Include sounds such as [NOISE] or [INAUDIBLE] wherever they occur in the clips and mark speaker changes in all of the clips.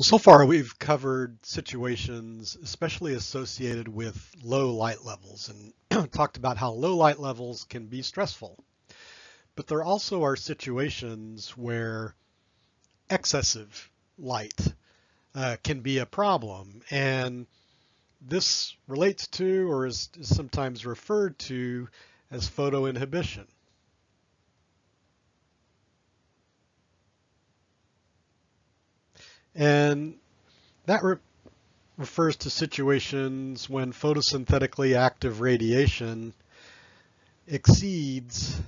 Speaker 1: Well, so far we've covered situations especially associated with low light levels and [CLEARS THROAT] talked about how low light levels can be stressful. But there also are situations where excessive light uh, can be a problem. And this relates to or is, sometimes referred to as photoinhibition. And that re refers to situations when photosynthetically active radiation exceeds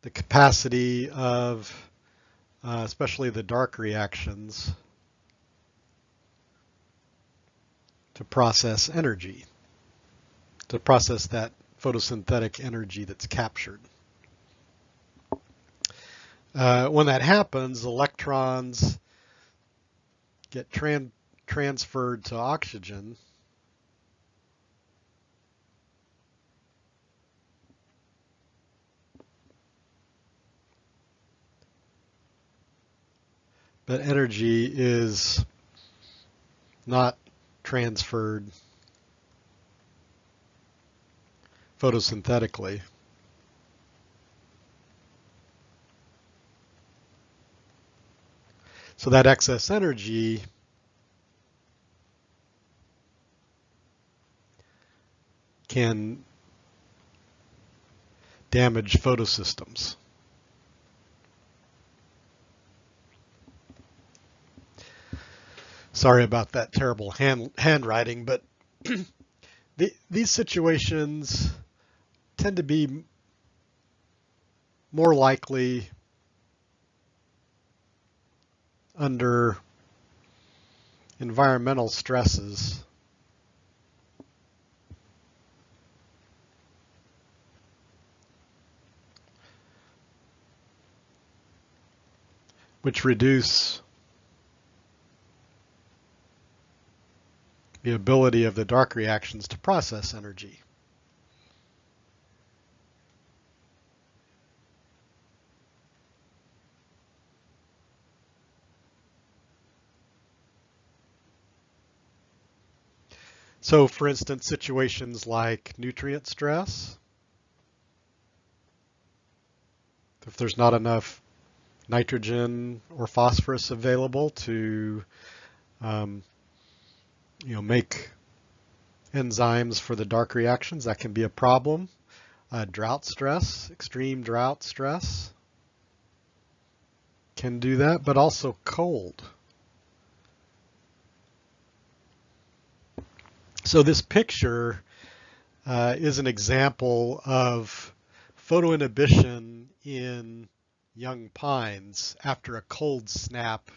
Speaker 1: the capacity of uh, especially the dark reactions to process energy, to process that photosynthetic energy that's captured. Uh, when that happens, electrons get tran transferred to oxygen. But energy is not transferred photosynthetically. So that excess energy can damage photosystems. Sorry about that terrible hand, handwriting, but [CLEARS THROAT] the, these situations tend to be more likely under environmental stresses. which reduce the ability of the dark reactions to process energy. So for instance, situations like nutrient stress, if there's not enough nitrogen or phosphorus available to um, you know, make enzymes for the dark reactions, that can be a problem. Uh, drought stress, extreme drought stress can do that, but also cold. So this picture uh, is an example of photoinhibition in young pines after a cold snap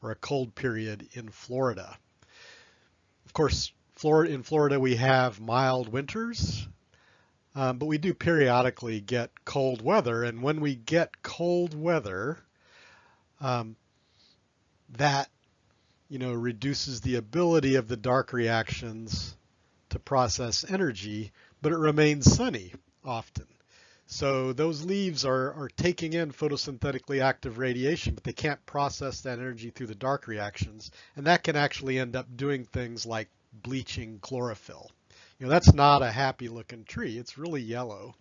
Speaker 1: or a cold period in Florida. Of course, in Florida we have mild winters, um, but we do periodically get cold weather. And when we get cold weather, um, that you know, reduces the ability of the dark reactions to process energy, but it remains sunny often. So those leaves are, are taking in photosynthetically active radiation, but they can't process that energy through the dark reactions. And that can actually end up doing things like bleaching chlorophyll. You know, that's not a happy looking tree. It's really yellow.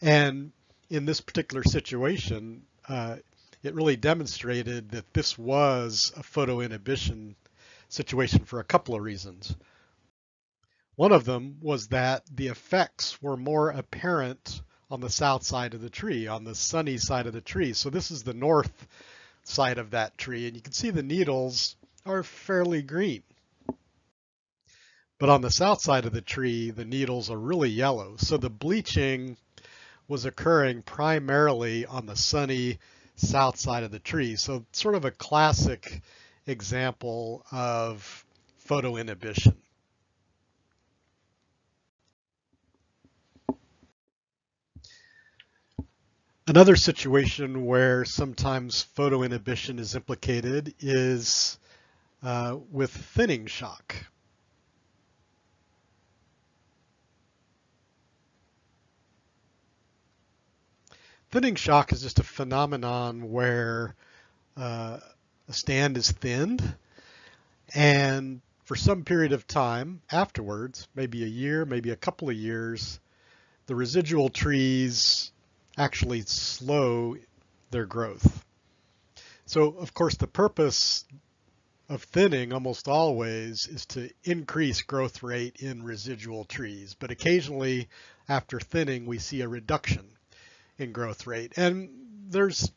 Speaker 1: And in this particular situation, uh, it really demonstrated that this was a photoinhibition situation for a couple of reasons. One of them was that the effects were more apparent on the south side of the tree, on the sunny side of the tree. So this is the north side of that tree, and you can see the needles are fairly green. But on the south side of the tree, the needles are really yellow. So the bleaching was occurring primarily on the sunny south side of the tree. So sort of a classic example of photoinhibition. Another situation where sometimes photoinhibition is implicated is uh, with thinning shock. Thinning shock is just a phenomenon where uh, a stand is thinned. And for some period of time afterwards, maybe a year, maybe a couple of years, the residual trees actually slow their growth. So of course the purpose of thinning almost always is to increase growth rate in residual trees, but occasionally after thinning we see a reduction in growth rate. And there's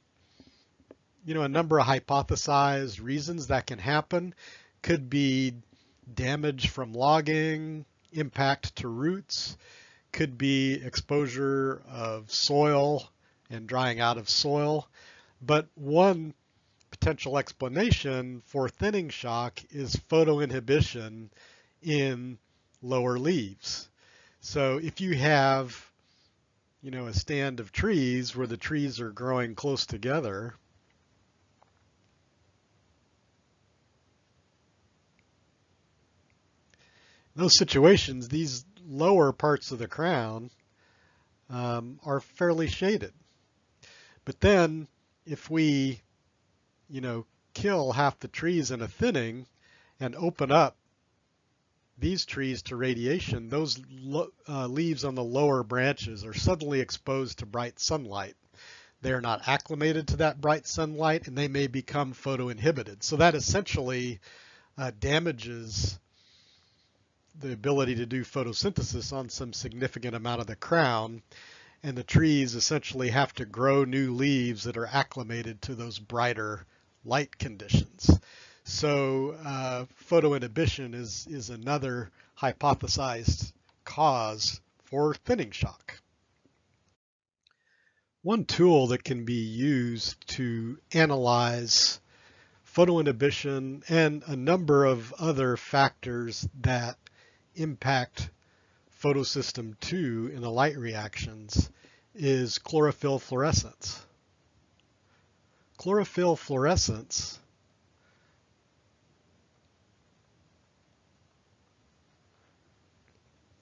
Speaker 1: you know a number of hypothesized reasons that can happen. Could be damage from logging, impact to roots, could be exposure of soil and drying out of soil. But one potential explanation for thinning shock is photoinhibition in lower leaves. So if you have, you know, a stand of trees where the trees are growing close together, in those situations, these lower parts of the crown um, are fairly shaded. But then if we, you know, kill half the trees in a thinning and open up these trees to radiation, those uh, leaves on the lower branches are suddenly exposed to bright sunlight. They are not acclimated to that bright sunlight and they may become photoinhibited. So that essentially uh, damages the ability to do photosynthesis on some significant amount of the crown and the trees essentially have to grow new leaves that are acclimated to those brighter light conditions. So uh, photoinhibition is, is another hypothesized cause for thinning shock. One tool that can be used to analyze photoinhibition and a number of other factors that impact photosystem 2 in the light reactions is chlorophyll fluorescence. Chlorophyll fluorescence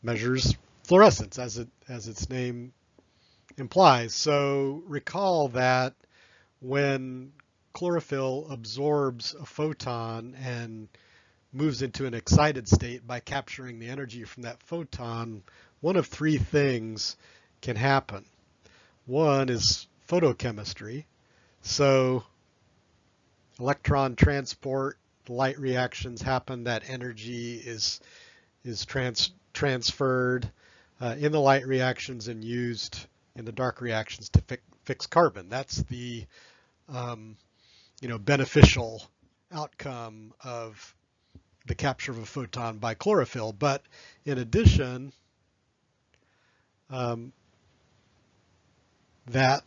Speaker 1: measures fluorescence as it as its name implies. So recall that when chlorophyll absorbs a photon and moves into an excited state by capturing the energy from that photon, one of three things can happen. One is photochemistry. So electron transport, light reactions happen, that energy is, is trans, transferred uh, in the light reactions and used in the dark reactions to fi fix carbon. That's the um, you know, beneficial outcome of the capture of a photon by chlorophyll. But in addition, um, that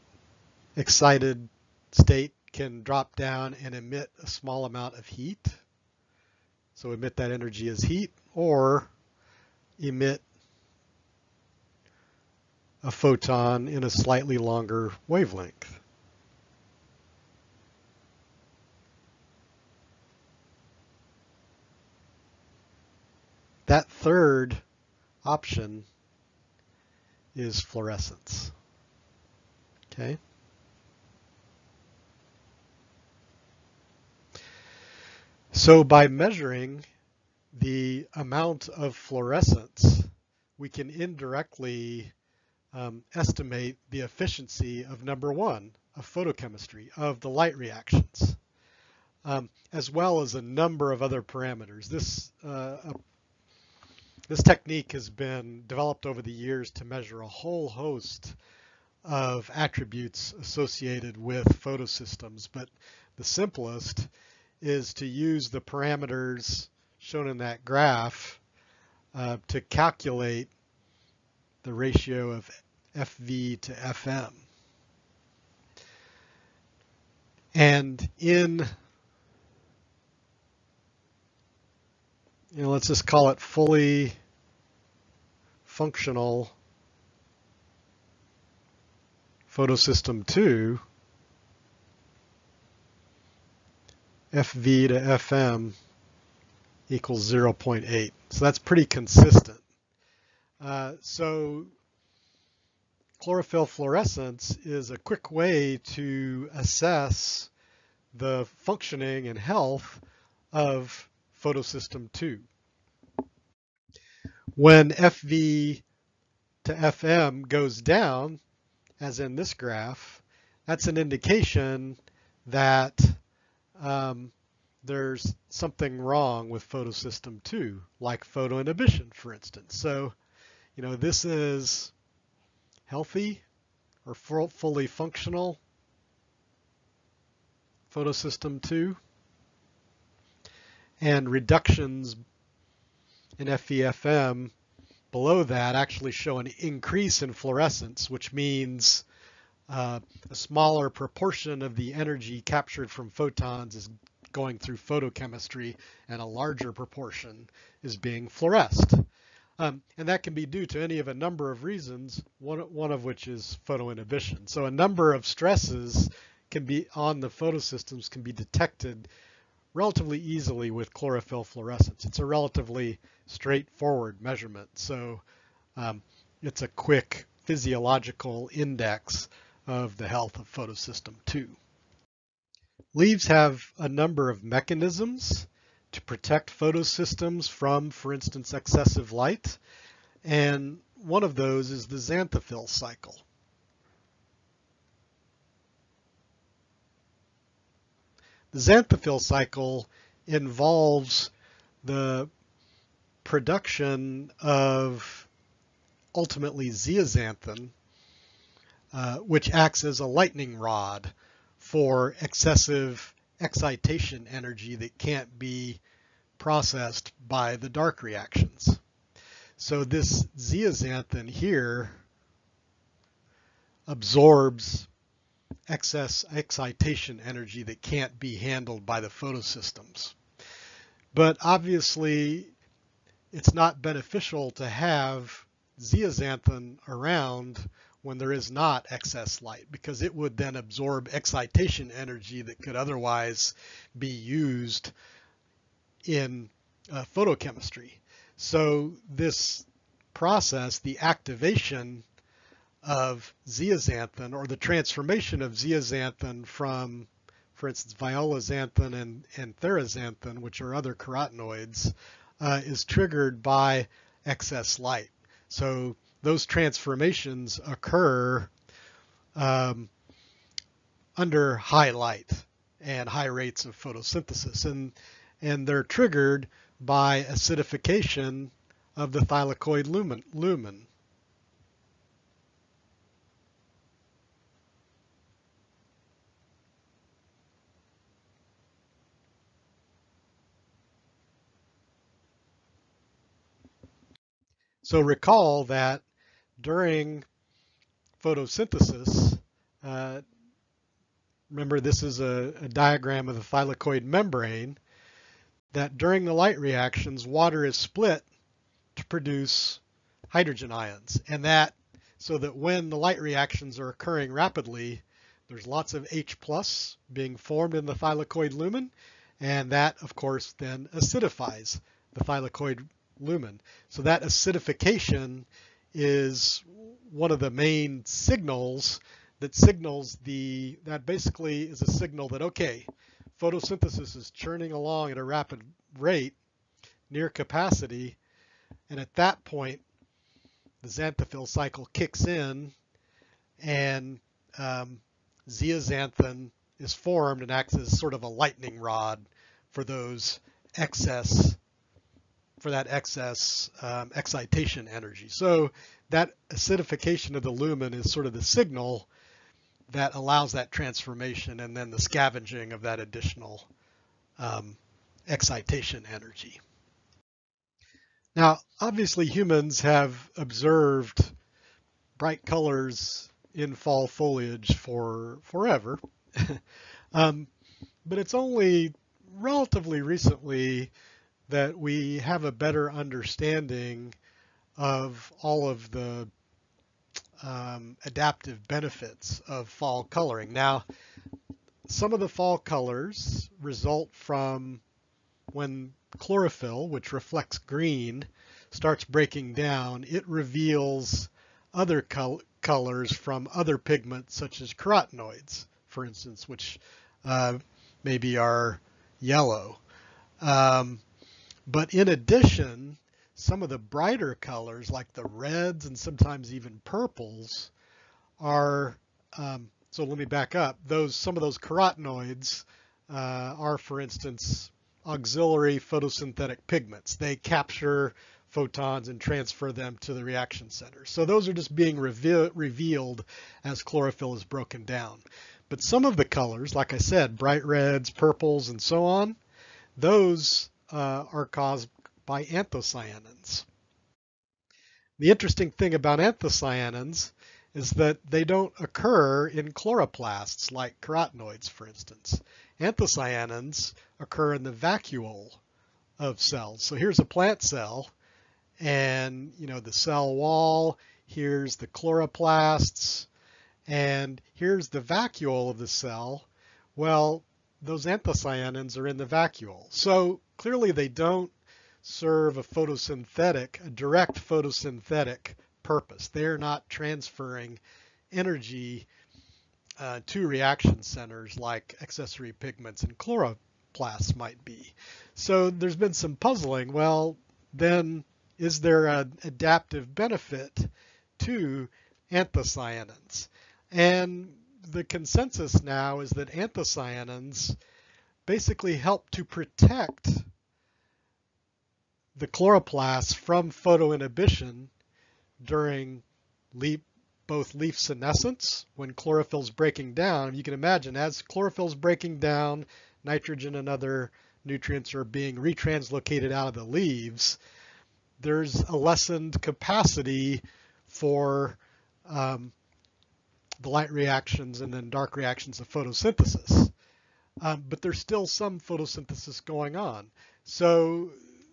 Speaker 1: excited state can drop down and emit a small amount of heat. So emit that energy as heat or emit a photon in a slightly longer wavelength. That third option is fluorescence. Okay. So by measuring the amount of fluorescence, we can indirectly um, estimate the efficiency of number one, of photochemistry, of the light reactions, um, as well as a number of other parameters. This, uh, this technique has been developed over the years to measure a whole host of attributes associated with photosystems, but the simplest is to use the parameters shown in that graph uh, to calculate the ratio of FV to FM. And in, you know, let's just call it fully functional photosystem 2, FV to FM equals 0.8. So that's pretty consistent. Uh, so chlorophyll fluorescence is a quick way to assess the functioning and health of photosystem 2. When FV to FM goes down, as in this graph, that's an indication that um, there's something wrong with photosystem 2, like photoinhibition, for instance. So, you know, this is healthy or fully functional photosystem 2 and reductions in FV FM below that actually show an increase in fluorescence, which means uh, a smaller proportion of the energy captured from photons is going through photochemistry and a larger proportion is being fluoresced. Um, and that can be due to any of a number of reasons, one, one of which is photoinhibition. So a number of stresses can be on the photosystems can be detected relatively easily with chlorophyll fluorescence. It's a relatively straightforward measurement. So um, it's a quick physiological index of the health of photosystem 2. Leaves have a number of mechanisms to protect photosystems from, for instance, excessive light. And one of those is the xanthophyll cycle. The xanthophyll cycle involves the production of ultimately zeaxanthin, uh, which acts as a lightning rod for excessive excitation energy that can't be processed by the dark reactions. So this zeaxanthin here absorbs excess excitation energy that can't be handled by the photosystems. But obviously, it's not beneficial to have zeaxanthin around when there is not excess light because it would then absorb excitation energy that could otherwise be used in uh, photochemistry. So this process, the activation of zeaxanthin or the transformation of zeaxanthin from, for instance, violaxanthin and, and antheraxanthin, which are other carotenoids, uh, is triggered by excess light. So those transformations occur um, under high light and high rates of photosynthesis. And, and they're triggered by acidification of the thylakoid lumen. lumen. So recall that during photosynthesis, uh, remember this is a, a diagram of the thylakoid membrane, that during the light reactions, water is split to produce hydrogen ions. And that, so that when the light reactions are occurring rapidly, there's lots of H plus being formed in the thylakoid lumen, and that, of course, then acidifies the thylakoid lumen. So that acidification is one of the main signals that signals the, that basically is a signal that, okay, photosynthesis is churning along at a rapid rate near capacity. And at that point, the xanthophyll cycle kicks in and um, zeaxanthin is formed and acts as sort of a lightning rod for those excess for that excess um, excitation energy. So that acidification of the lumen is sort of the signal that allows that transformation and then the scavenging of that additional um, excitation energy. Now, obviously humans have observed bright colors in fall foliage for forever. [LAUGHS] um, but it's only relatively recently that we have a better understanding of all of the um, adaptive benefits of fall coloring. Now, some of the fall colors result from when chlorophyll, which reflects green, starts breaking down, it reveals other col colors from other pigments such as carotenoids, for instance, which uh, maybe are yellow. Um, but in addition, some of the brighter colors like the reds and sometimes even purples are, um, so let me back up, those some of those carotenoids uh, are, for instance, auxiliary photosynthetic pigments. They capture photons and transfer them to the reaction center. So those are just being reve revealed as chlorophyll is broken down. But some of the colors, like I said, bright reds, purples, and so on, those uh, are caused by anthocyanins. The interesting thing about anthocyanins is that they don't occur in chloroplasts like carotenoids, for instance. Anthocyanins occur in the vacuole of cells. So here's a plant cell, and you know the cell wall, here's the chloroplasts, and here's the vacuole of the cell. Well, those anthocyanins are in the vacuole. So clearly they don't serve a photosynthetic, a direct photosynthetic purpose. They're not transferring energy uh, to reaction centers like accessory pigments and chloroplasts might be. So there's been some puzzling. Well, then is there an adaptive benefit to anthocyanins? And the consensus now is that anthocyanins basically help to protect the chloroplasts from photoinhibition during leaf, both leaf senescence, when chlorophyll is breaking down. You can imagine as chlorophyll is breaking down, nitrogen and other nutrients are being retranslocated out of the leaves, there's a lessened capacity for um, the light reactions and then dark reactions of photosynthesis. Um, but there's still some photosynthesis going on. So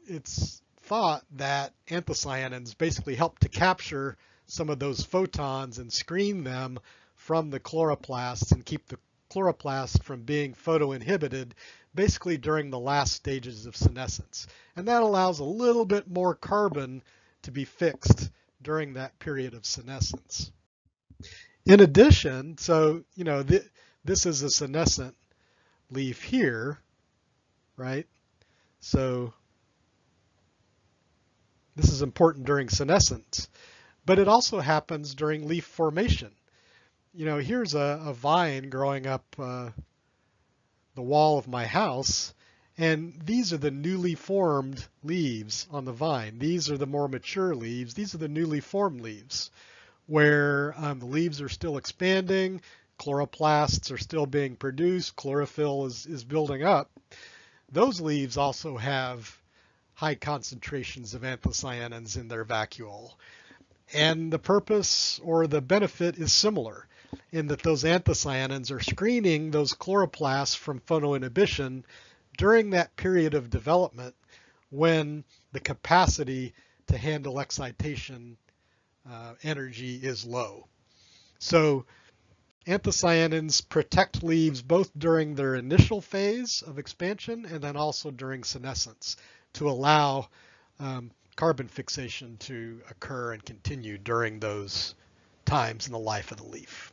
Speaker 1: it's thought that anthocyanins basically help to capture some of those photons and screen them from the chloroplasts and keep the chloroplasts from being photoinhibited basically during the last stages of senescence. And that allows a little bit more carbon to be fixed during that period of senescence. In addition, so, you know, th this is a senescent leaf here, right? So this is important during senescence, but it also happens during leaf formation. You know, here's a, a vine growing up uh, the wall of my house, and these are the newly formed leaves on the vine. These are the more mature leaves. These are the newly formed leaves where um, the leaves are still expanding, chloroplasts are still being produced, chlorophyll is, is building up. Those leaves also have high concentrations of anthocyanins in their vacuole. And the purpose or the benefit is similar in that those anthocyanins are screening those chloroplasts from photoinhibition during that period of development when the capacity to handle excitation uh, energy is low. So anthocyanins protect leaves both during their initial phase of expansion and then also during senescence to allow um, carbon fixation to occur and continue during those times in the life of the leaf.